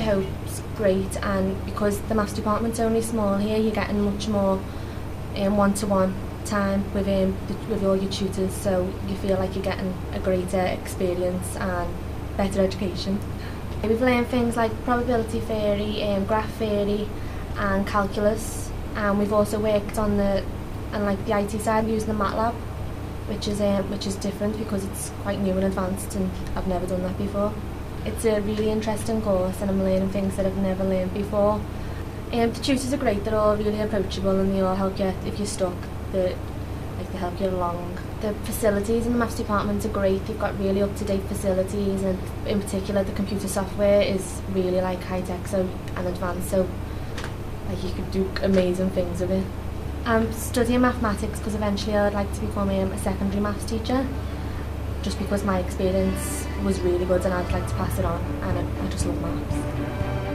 hope's great and because the maths department's only small here you're getting much more um, one-to-one time with, um, the, with all your tutors so you feel like you're getting a greater experience and better education. We've learned things like probability theory, um, graph theory and calculus and we've also worked on the and like the IT side using the MATLAB which is um, which is different because it's quite new and advanced and I've never done that before. It's a really interesting course and I'm learning things that I've never learned before. Um, the tutors are great, they're all really approachable and they all help you if you're stuck. They, like, they help you along. The facilities in the maths department are great, they've got really up-to-date facilities and in particular the computer software is really like high-tech so, and advanced so like you could do amazing things with it. I'm studying mathematics because eventually I'd like to become um, a secondary maths teacher. Just because my experience was really good and I'd like to pass it on and I, I just love maths.